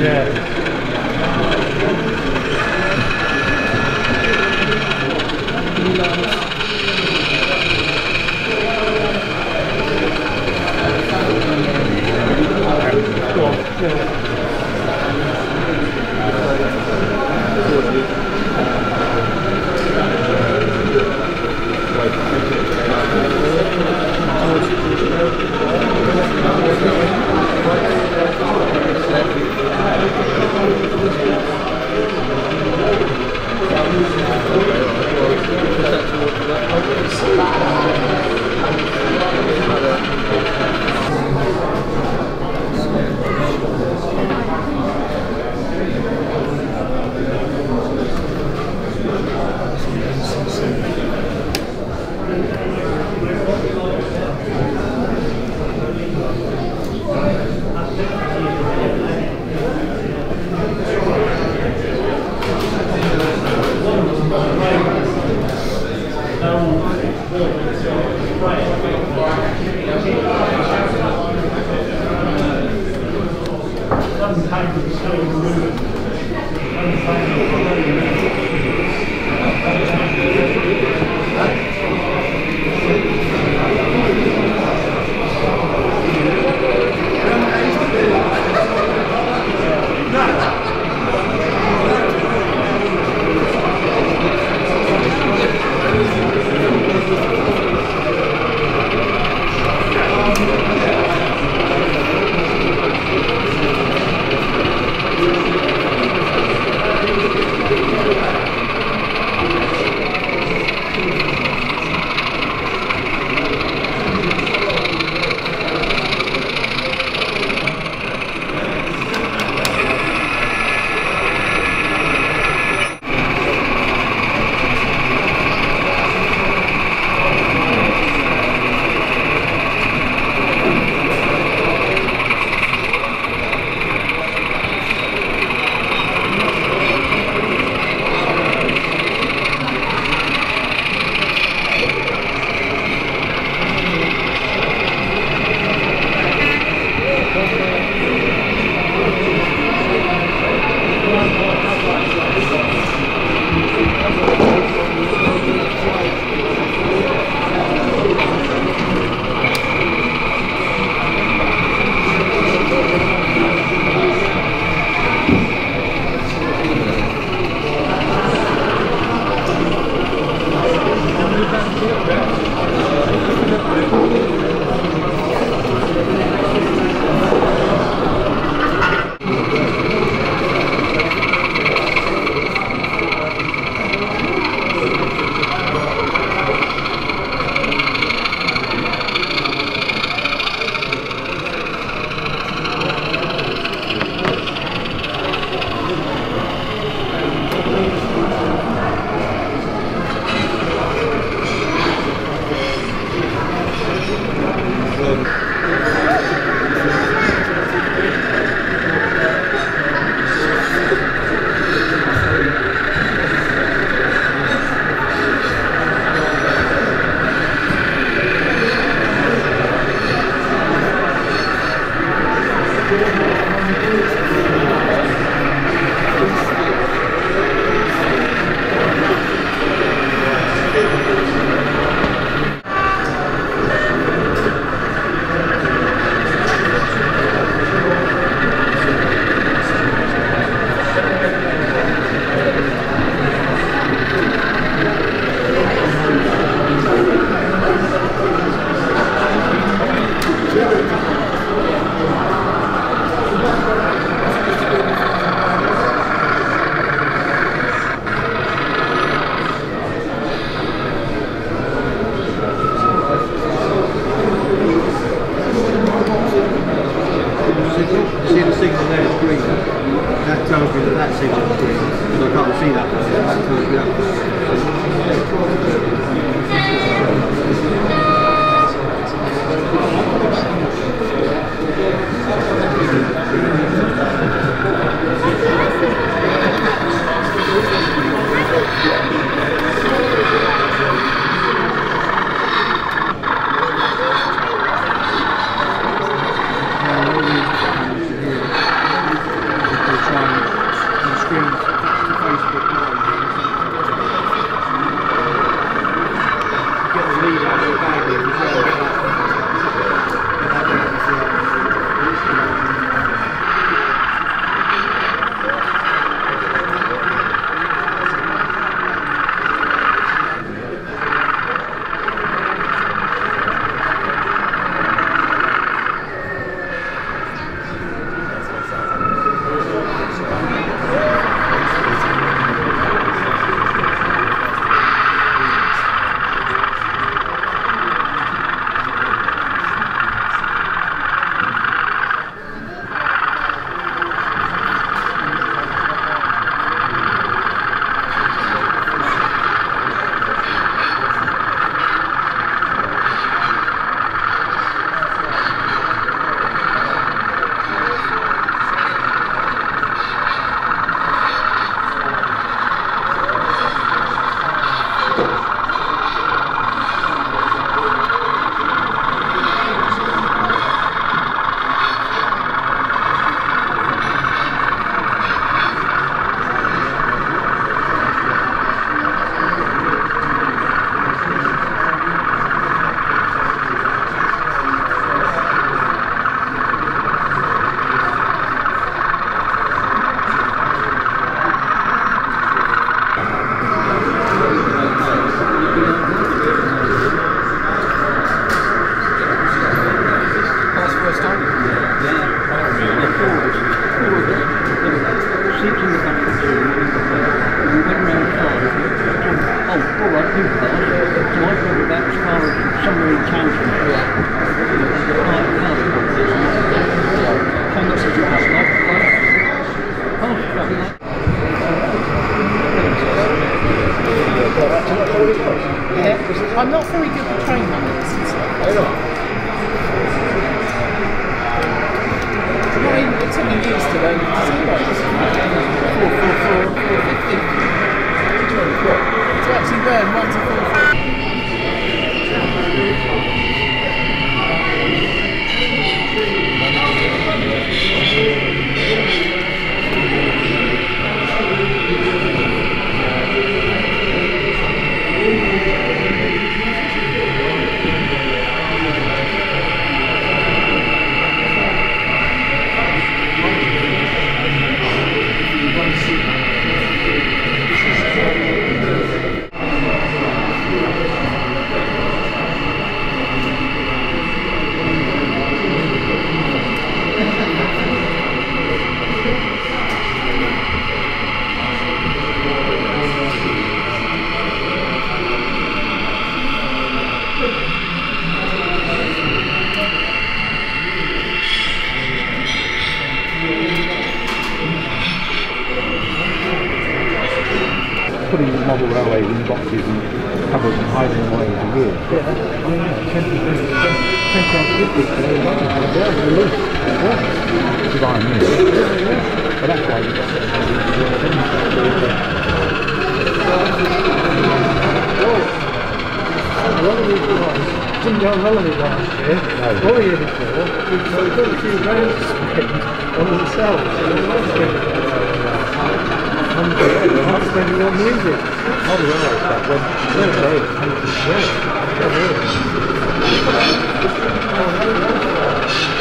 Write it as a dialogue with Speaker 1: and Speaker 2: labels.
Speaker 1: Yeah. Go on.
Speaker 2: Sometimes it's so rude.
Speaker 3: Sometimes. I'm not very good at train numbers. I'm not? Mine, it took me years to learn to see like 444, 450. To actually learn 1 to 450.
Speaker 2: Putting model railways in boxes and cupboards and hiding them away for years. Yeah, I mean, yeah, 20, 20, 20 odd quid this today, wasn't it? Yeah. Yeah. A. But that's why we got
Speaker 3: A lot of these guys didn't go last year, or the year before, so they've got a few grand on themselves. So they might spend I'm not spending on music.
Speaker 2: I realised that when it came to the show.